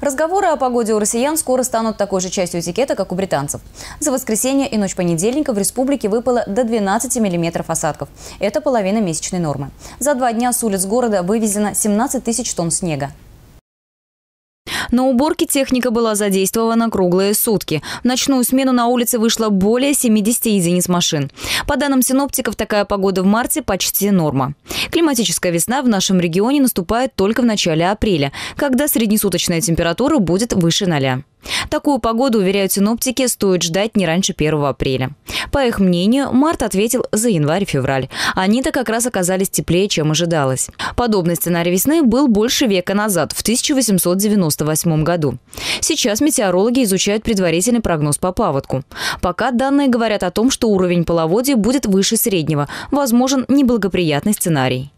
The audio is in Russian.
Разговоры о погоде у россиян скоро станут такой же частью этикета, как у британцев. За воскресенье и ночь понедельника в республике выпало до 12 миллиметров осадков. Это половина месячной нормы. За два дня с улиц города вывезено 17 тысяч тонн снега. На уборке техника была задействована круглые сутки. В ночную смену на улице вышло более 70 единиц машин. По данным синоптиков, такая погода в марте почти норма. Климатическая весна в нашем регионе наступает только в начале апреля, когда среднесуточная температура будет выше ноля. Такую погоду, уверяют синоптики, стоит ждать не раньше 1 апреля. По их мнению, март ответил за январь-февраль. Они-то как раз оказались теплее, чем ожидалось. Подобный сценарий весны был больше века назад, в 1898 году. Сейчас метеорологи изучают предварительный прогноз по паводку. Пока данные говорят о том, что уровень половодья будет выше среднего. Возможен неблагоприятный сценарий.